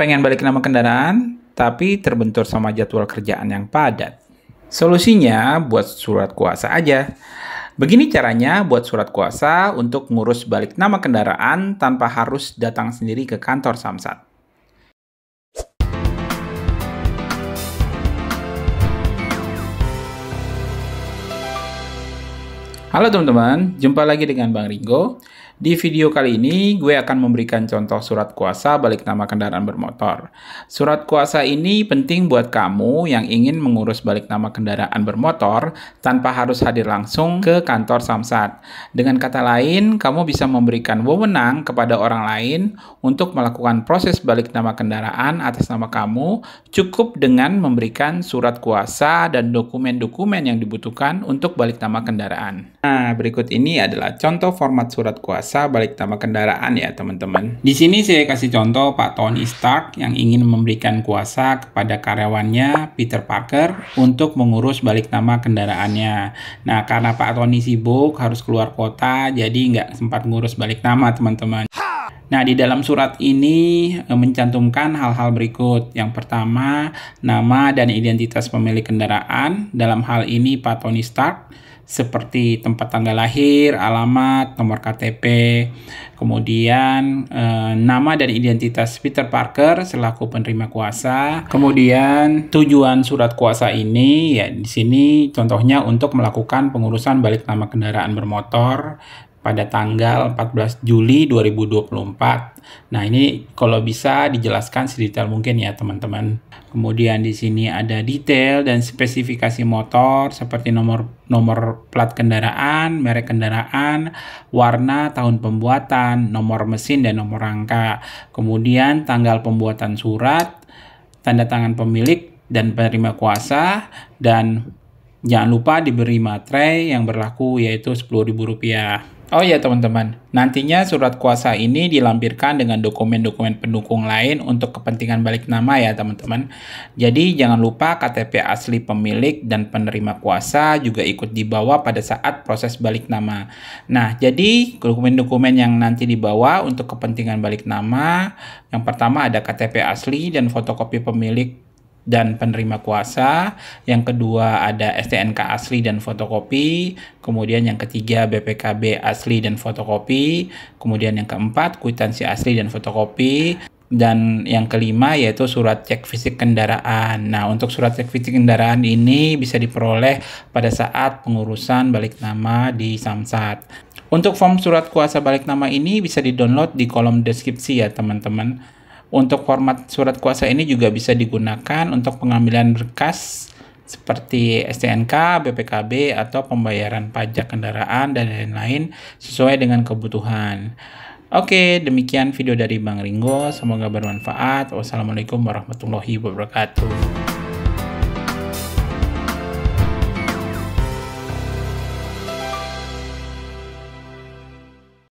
Pengen balik nama kendaraan, tapi terbentur sama jadwal kerjaan yang padat. Solusinya buat surat kuasa aja. Begini caranya buat surat kuasa untuk ngurus balik nama kendaraan tanpa harus datang sendiri ke kantor Samsat. Halo teman-teman, jumpa lagi dengan Bang Ringo. Di video kali ini, gue akan memberikan contoh surat kuasa balik nama kendaraan bermotor. Surat kuasa ini penting buat kamu yang ingin mengurus balik nama kendaraan bermotor tanpa harus hadir langsung ke kantor Samsat. Dengan kata lain, kamu bisa memberikan wewenang kepada orang lain untuk melakukan proses balik nama kendaraan atas nama kamu cukup dengan memberikan surat kuasa dan dokumen-dokumen yang dibutuhkan untuk balik nama kendaraan. Nah, berikut ini adalah contoh format surat kuasa jasa balik nama kendaraan ya teman-teman. Di sini saya kasih contoh Pak Tony Stark yang ingin memberikan kuasa kepada karyawannya Peter Parker untuk mengurus balik nama kendaraannya. Nah karena Pak Tony sibuk harus keluar kota jadi nggak sempat ngurus balik nama teman-teman. Nah, di dalam surat ini e, mencantumkan hal-hal berikut. Yang pertama, nama dan identitas pemilik kendaraan. Dalam hal ini Pak Tony Stark seperti tempat tanggal lahir, alamat, nomor KTP, kemudian e, nama dan identitas Peter Parker selaku penerima kuasa, kemudian? Tujuan surat kuasa ini ya di sini contohnya untuk melakukan pengurusan balik nama kendaraan bermotor pada tanggal 14 Juli 2024. Nah, ini kalau bisa dijelaskan sedetail mungkin ya, teman-teman. Kemudian di sini ada detail dan spesifikasi motor seperti nomor nomor plat kendaraan, merek kendaraan, warna, tahun pembuatan, nomor mesin dan nomor rangka. Kemudian tanggal pembuatan surat, tanda tangan pemilik dan penerima kuasa dan jangan lupa diberi materai yang berlaku yaitu Rp10.000. Oh ya teman-teman, nantinya surat kuasa ini dilampirkan dengan dokumen-dokumen pendukung lain untuk kepentingan balik nama ya teman-teman. Jadi jangan lupa KTP asli pemilik dan penerima kuasa juga ikut dibawa pada saat proses balik nama. Nah, jadi dokumen-dokumen yang nanti dibawa untuk kepentingan balik nama, yang pertama ada KTP asli dan fotokopi pemilik dan penerima kuasa, yang kedua ada STNK asli dan fotokopi, kemudian yang ketiga BPKB asli dan fotokopi, kemudian yang keempat kwitansi asli dan fotokopi, dan yang kelima yaitu surat cek fisik kendaraan. Nah, untuk surat cek fisik kendaraan ini bisa diperoleh pada saat pengurusan balik nama di Samsat. Untuk form surat kuasa balik nama ini bisa di-download di kolom deskripsi ya, teman-teman. Untuk format surat kuasa ini juga bisa digunakan untuk pengambilan berkas seperti STNK, BPKB, atau pembayaran pajak kendaraan, dan lain-lain sesuai dengan kebutuhan. Oke, demikian video dari Bang Ringo. Semoga bermanfaat. Wassalamualaikum warahmatullahi wabarakatuh.